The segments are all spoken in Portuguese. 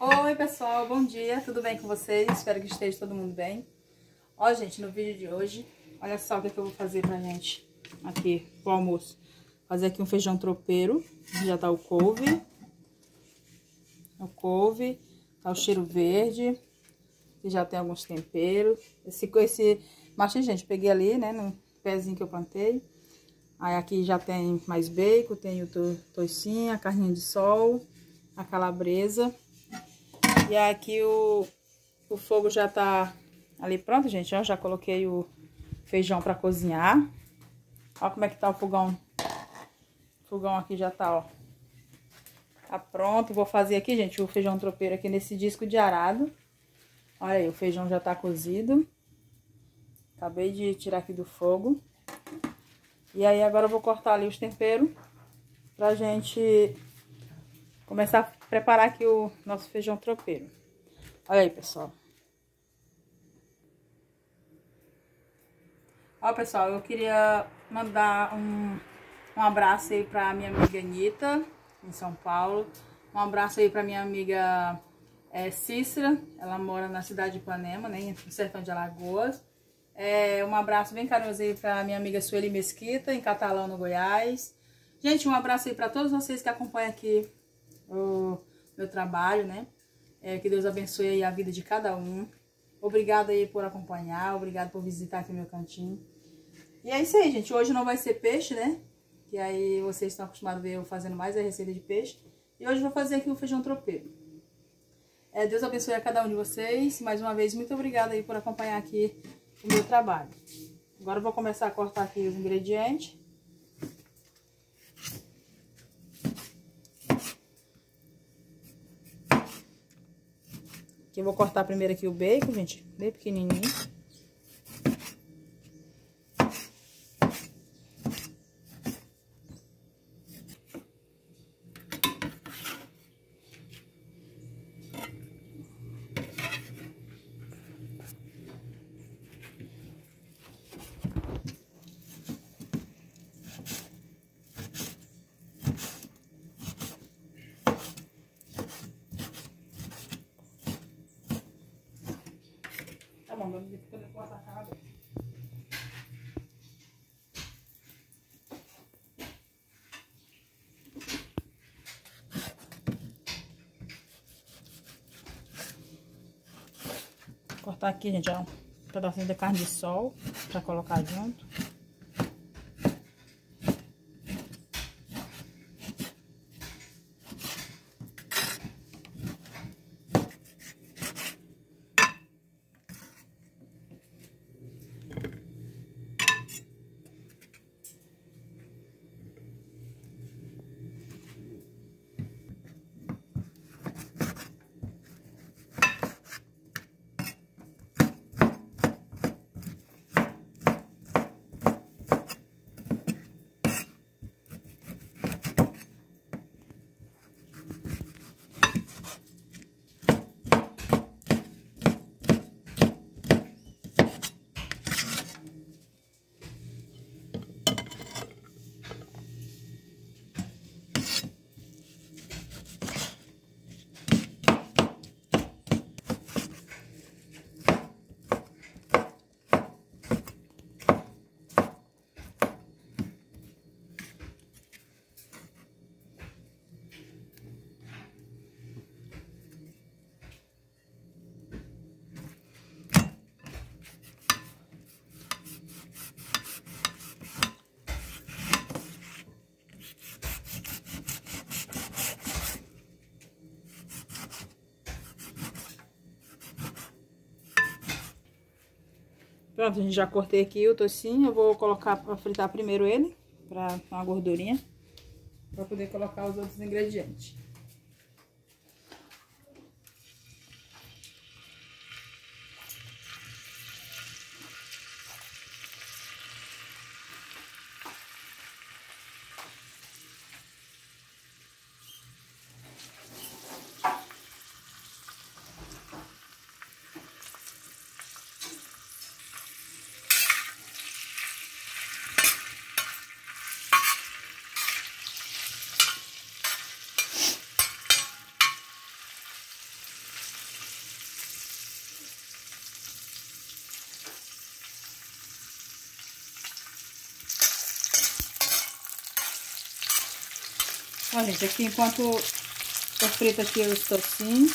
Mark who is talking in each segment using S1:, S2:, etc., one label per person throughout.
S1: Oi pessoal, bom dia, tudo bem com vocês? Espero que esteja todo mundo bem. Ó gente, no vídeo de hoje, olha só o que, é que eu vou fazer pra gente aqui pro almoço. Fazer aqui um feijão tropeiro, já tá o couve, o couve, tá o cheiro verde, que já tem alguns temperos. Esse, esse macho, gente, peguei ali, né, no pezinho que eu plantei. Aí aqui já tem mais bacon, tem o to, toicinho, a carninha de sol, a calabresa. E aqui o, o fogo já tá ali pronto, gente. Eu já coloquei o feijão pra cozinhar. Ó como é que tá o fogão. O fogão aqui já tá, ó. Tá pronto. Vou fazer aqui, gente, o feijão tropeiro aqui nesse disco de arado. Olha aí, o feijão já tá cozido. Acabei de tirar aqui do fogo. E aí agora eu vou cortar ali os temperos pra gente começar preparar aqui o nosso feijão tropeiro. Olha aí, pessoal. Ó, pessoal, eu queria mandar um, um abraço aí pra minha amiga Anitta, em São Paulo. Um abraço aí pra minha amiga é, Cícera, ela mora na cidade de Ipanema, né, no sertão de Alagoas. É, um abraço bem carinhoso aí pra minha amiga Sueli Mesquita, em Catalão, no Goiás. Gente, um abraço aí pra todos vocês que acompanham aqui o meu trabalho, né? É, que Deus abençoe aí a vida de cada um. Obrigada aí por acompanhar, obrigado por visitar aqui meu cantinho. E é isso aí, gente. Hoje não vai ser peixe, né? Que aí vocês estão acostumados a ver eu fazendo mais a receita de peixe. E hoje vou fazer aqui o feijão tropeiro. É, Deus abençoe a cada um de vocês. Mais uma vez, muito obrigada aí por acompanhar aqui o meu trabalho. Agora eu vou começar a cortar aqui os ingredientes. Aqui eu vou cortar primeiro aqui o bacon, gente, bem pequenininho. Ver quando eu posso acabar. Cortar aqui, gente, ó, um pedacinho de carne de sol pra colocar junto. Pronto, a gente já cortei aqui o tocinho. Eu vou colocar para fritar primeiro ele, para uma gordurinha, para poder colocar os outros ingredientes. Ó, gente, aqui enquanto eu frito aqui os tocinhos,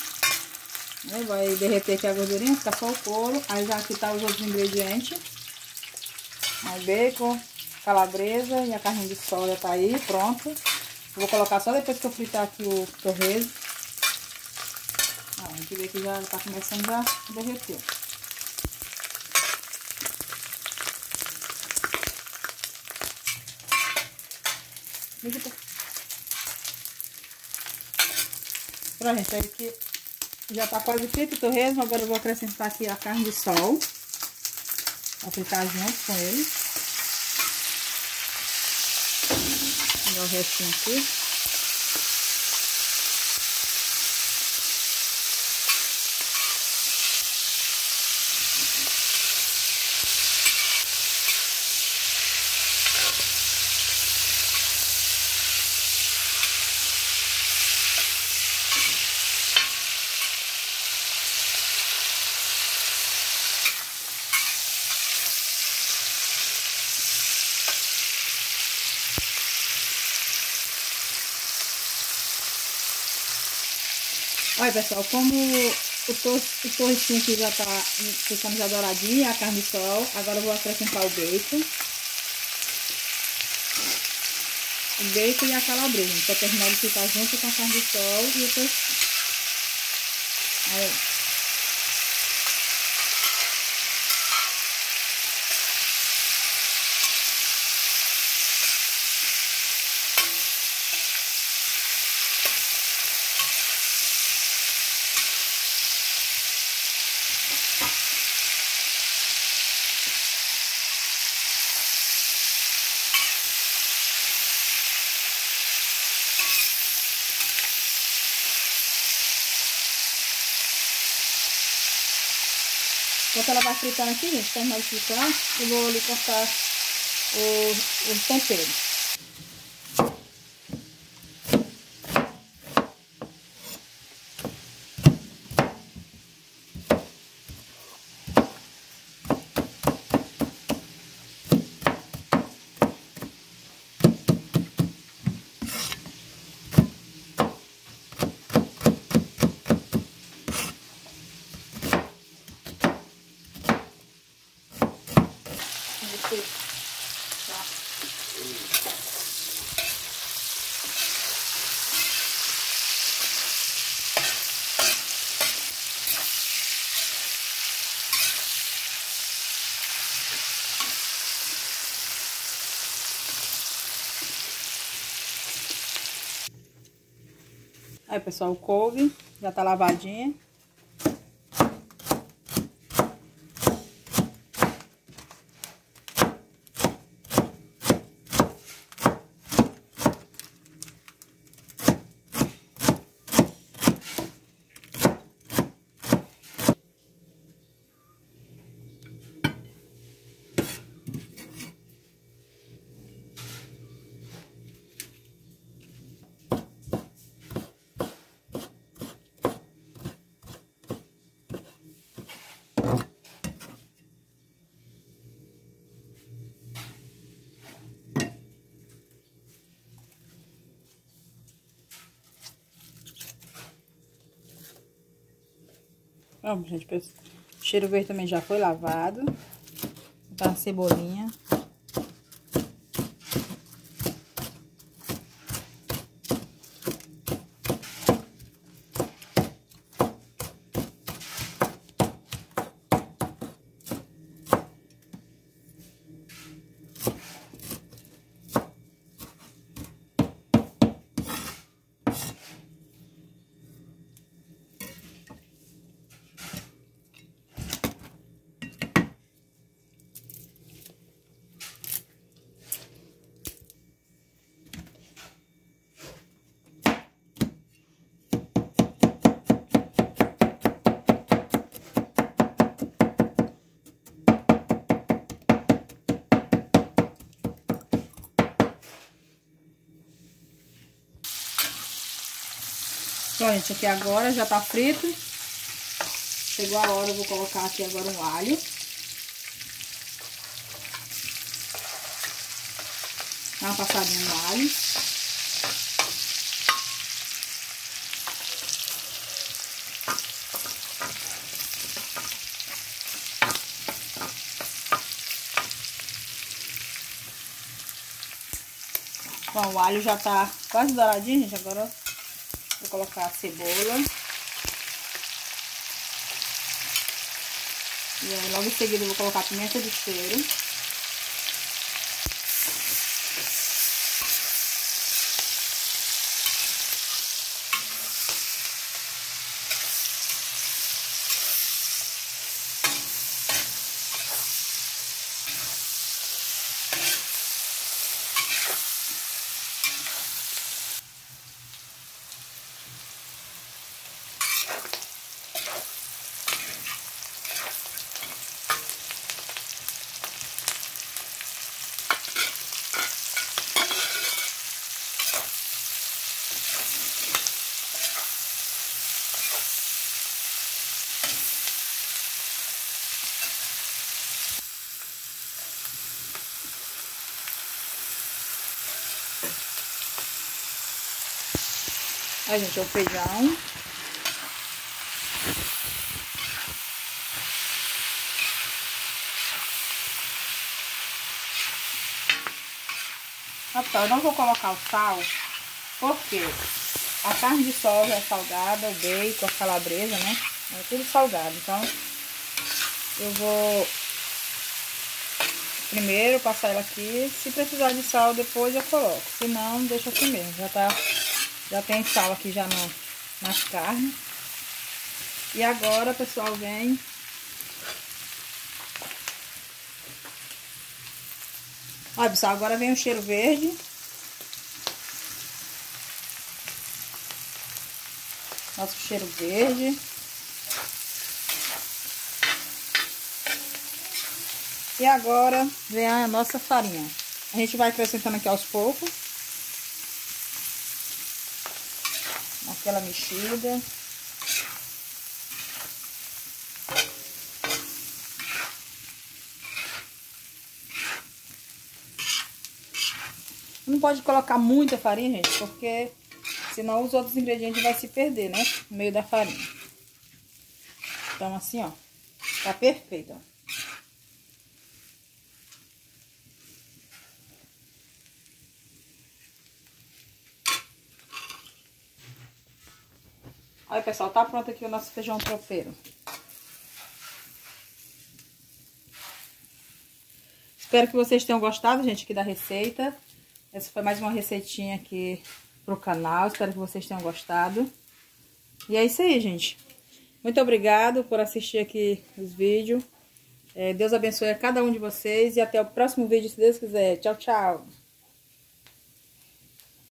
S1: né, vai derreter aqui a gordurinha, ficar só o couro. Aí já aqui tá os outros ingredientes. Aí bacon, calabresa e a carne de sol já tá aí, pronto. Vou colocar só depois que eu fritar aqui o torresmo. Ó, a gente vê que já tá começando a derreter. Pronto, gente, aí que já tá quase frito o torresmo. Agora eu vou acrescentar aqui a carne de sol. Vou fritar junto com ele. Vou dar o restinho aqui. Olha, pessoal, como o, tor aqui já tá ficando já douradinho, a carne sol, agora eu vou acrescentar o bacon. O bacon e a calabresa, para terminar de ficar junto com a carne sol e o torresminho. Aí, Enquanto ela vai fritando aqui, gente, terminar de fritar, eu vou ali cortar o, o tempero. Aí, pessoal, o couve já tá lavadinha. Vamos, gente, o cheiro verde também já foi lavado. Botar a cebolinha. Então, gente, aqui agora já tá frito. Chegou a hora, eu vou colocar aqui agora um alho. Dá uma passadinha no alho. Bom, o alho já tá quase douradinho, gente. Agora vou colocar a cebola. E aí, logo em seguida, eu vou colocar a pimenta de cheiro. Aí, gente, é o feijão. Pessoal, eu não vou colocar o sal, porque a carne de sol é salgada, o bacon, a calabresa, né? É tudo salgado, então eu vou primeiro passar ela aqui, se precisar de sal depois eu coloco, se não, deixa assim mesmo, já tá já tem sal aqui já no, nas carnes. E agora, pessoal, vem... Olha, pessoal, agora vem o cheiro verde. Nosso cheiro verde. E agora vem a nossa farinha. A gente vai acrescentando aqui aos poucos. Aquela mexida. Não pode colocar muita farinha, gente, porque senão os outros ingredientes vai se perder, né? No meio da farinha. Então, assim, ó, tá perfeito, ó. Olha, pessoal, tá pronto aqui o nosso feijão tropeiro. Espero que vocês tenham gostado, gente, aqui da receita. Essa foi mais uma receitinha aqui pro canal. Espero que vocês tenham gostado. E é isso aí, gente. Muito obrigado por assistir aqui os vídeos. É, Deus abençoe a cada um de vocês. E até o próximo vídeo, se Deus quiser. Tchau, tchau.